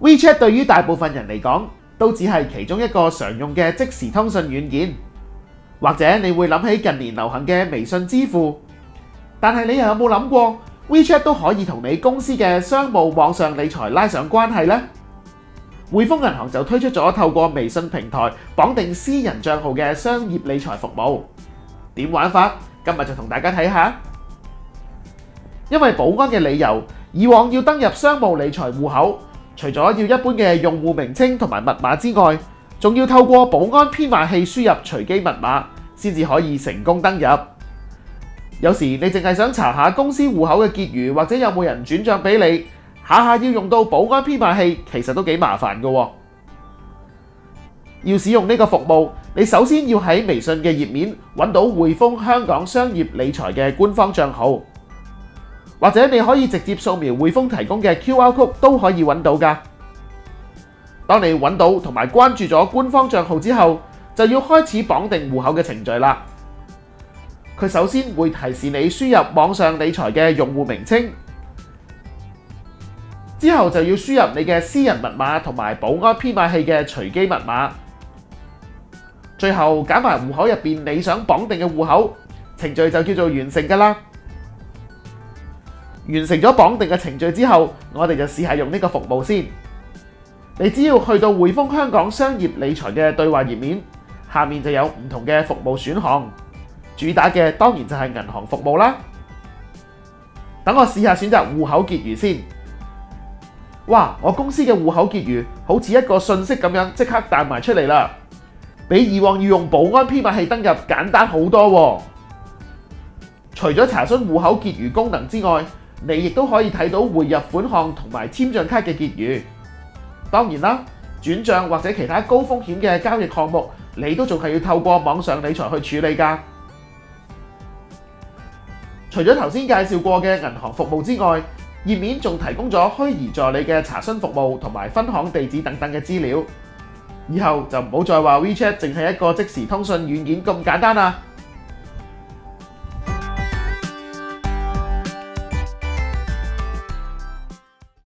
wechat 对于大部分人嚟讲都只系其中一个常用嘅即时通讯软件。或者你会谂起近年流行嘅微信支付。但系你又有冇谂过 wechat 都可以同你公司嘅商务网上理财拉上关系呢？汇丰银行就推出咗透过微信平台绑定私人账号嘅商业理财服务点玩法？今日就同大家睇下。因为保安嘅理由以往要登入商務理財戶口，除咗要一般嘅用戶名稱同埋密碼之外，仲要透過保安編碼器輸入隨機密碼，先至可以成功登入。有時你淨係想查下公司戶口嘅結餘，或者有冇人轉帳俾你，下下要用到保安編碼器，其實都幾麻煩㗎喎。要使用呢個服務，你首先要喺微信嘅頁面揾到匯豐香港商業理財嘅官方帳號。或者你可以直接掃描匯豐提供嘅 QR code 都可以揾到㗎。當你揾到同埋關注咗官方帳號之後，就要開始綁定戶口嘅程序啦。佢首先會提示你輸入網上理財嘅用戶名稱，之後就要輸入你嘅私人密碼同埋保安編碼器嘅隨機密碼，最後揀埋戶口入邊你想綁定嘅戶口，程序就叫做完成㗎啦。完成咗綁定嘅程序之後，我哋就試下用呢個服務先。你只要去到匯豐香港商業理財嘅對話頁面，下面就有唔同嘅服務選項，主打嘅當然就係銀行服務啦。等我試下選擇戶口結餘先。哇！我公司嘅戶口結餘好似一個信息咁樣即刻彈埋出嚟啦，比以往要用保安編碼器登入簡單好多喎。除咗查詢戶口結餘功能之外，你亦都可以睇到匯入款項同埋簽帳卡嘅結餘。當然啦，轉帳或者其他高風險嘅交易項目，你都仲係要透過網上理財去處理㗎。除咗頭先介紹過嘅銀行服務之外，頁面仲提供咗虛擬助理嘅查詢服務同埋分行地址等等嘅資料。以後就唔好再話 WeChat 淨係一個即時通訊軟件咁簡單啦〜